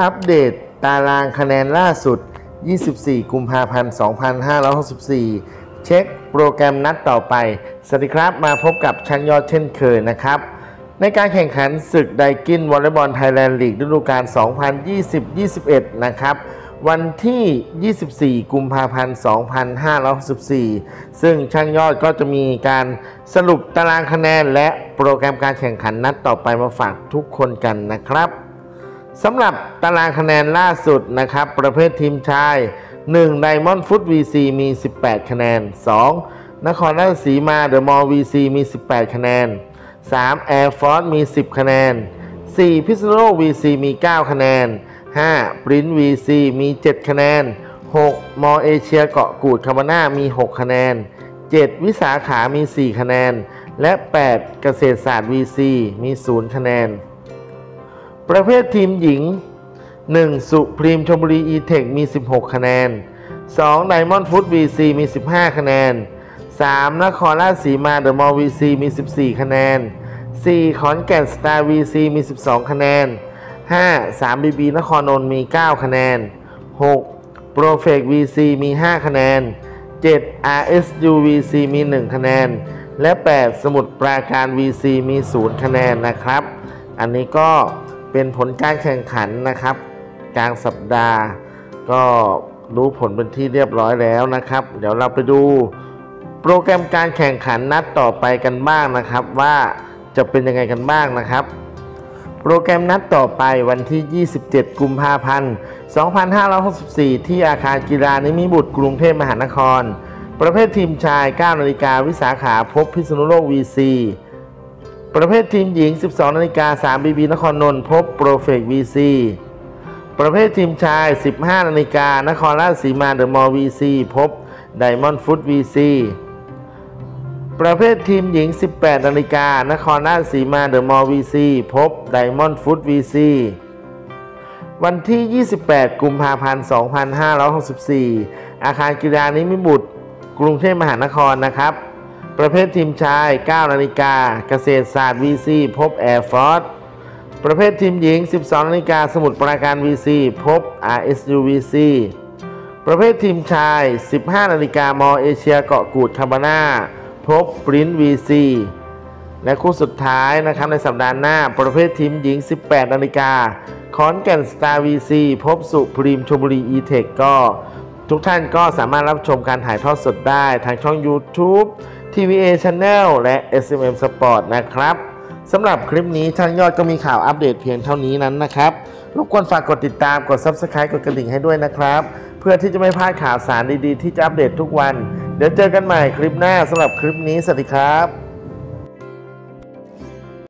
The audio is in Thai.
อัปเดตตารางคะแนนล่าสุด 24 กุมภาพันธ์ 2564 เช็คโปรแกรมนัดต่อไป สวัสดีครับมาพบกับชั้นยอดเช่นเคยนะครับ ในการแข่งขันศึกไดกินวอลเลย์บอลไทยแลนด์ลีกฤดูกาล 2020-21 นะครับ วันที่ 24 กุมภาพันธ์ 2564 ซึ่งช่างยอดก็จะมีการสรุปตารางคะแนน และโปรแกรมการแข่งขันนัดต่อไปมาฝากทุกคนกันนะครับ สำหรับตารางคะแนนล่าสุดนะครับ ประเภททีมชาย 1 Diamond Foot VC มี 18 คะแนน 2 นครราชสีมาเดอะมอลล์ VC มี 18 คะแนน 3 Air Force มี 10 คะแนน 4 พิษณุโลก VC มี 9 คะแนน5 Print VC มี 7 คะแนน 6 มอเอเชียเกาะกูดคามาน่ามี 6 คะแนน 7 วิสาขามี 4 คะแนน และ 8 เกษตรศาสตร์ VC มี 0 คะแนน ประเภททีมหญิง 1. สุพรีมชลบุรีอีเทคมี 16 คะแนน 2. ไดมอนด์ฟู้ด VC มี 15 คะแนน 3. นครราชสีมาเดอะมอลล์ VC มี 14 คะแนน 4. ขอนแก่นสตาร์ VC มี 12 คะแนน 5. 3 BB นครนนท์มี 9 คะแนน 6. โปรเฟล็กซ์ VC มี 5 คะแนน 7. RSU VC มี 1 คะแนน และ 8 สมุดปราการ VC มี 0 คะแนนนะครับ อันนี้ก็ เป็นผลการแข่งขันนะครับ กลางสัปดาห์ ก็รู้ผลเป็นที่เรียบร้อยแล้วนะครับ เดี๋ยวเราไปดูโปรแกรมการแข่งขันนัดต่อไปกันบ้างนะครับ ว่าจะเป็นยังไงกันบ้างนะครับ โปรแกรมนัดต่อไปวันที่ 27 กุมภาพันธ์ 2564 ที่อาคารกีฬานิมิบุตรกรุงเทพมหานคร ประเภททีมชาย 9 นาฬิกาวิสาขาพบพิษณุโลก VC ประเภททีมหญิง 12 นาฬิกา3 BB นครนนท์พบโปรเฟล็กซ์ VC ประเภททีมชาย 15 นาฬิกานครราชสีมาเดอะมอลล์ VC พบไดมอนด์ฟู้ด VC ประเภททีมหญิง 18 นาฬิกานครราชสีมาเดอะมอลล์ VC พบไดมอนด์ฟุต VC วันที่ 28 กุมภาพันธ์ 2564 อาคารกีฬานิมิบุตร กรุงเทพมหานครนะครับ ประเภททีมชาย 9 นาฬิกา เกษตรศาสตร์ VC พบ Air Force ประเภททีมหญิง 12 นาฬิกา สมุทรปราการ VC พบ RSU VC ประเภททีมชาย 15 นาฬิกามอเอเชียเกาะกูดคาบาน่าพบปริน VC และคู่สุดท้ายนะครับในสัปดาห์หน้า ประเภททีมหญิง 18 นาฬิกาขอนแก่นสตาร์ VC พบสุพรีมชมบุรี e-tech ก็ ทุกท่านก็สามารถรับชมการถ่ายทอดสดได้ทางช่อง YouTube TVA Channel และ SMM Sport นะครับสำหรับคลิปนี้ช่างยอดก็มีข่าวอัปเดตเพียงเท่านี้นั้นนะครับรบกวนฝากกดติดตามกด Subscribe กดกระดิ่งให้ด้วยนะครับ เพื่อที่จะไม่พลาดข่าวสารดีๆ ที่จะอัปเดตทุกวัน เดี๋ยวเจอกันใหม่คลิปหน้าสำหรับคลิปนี้สวัสดีครับ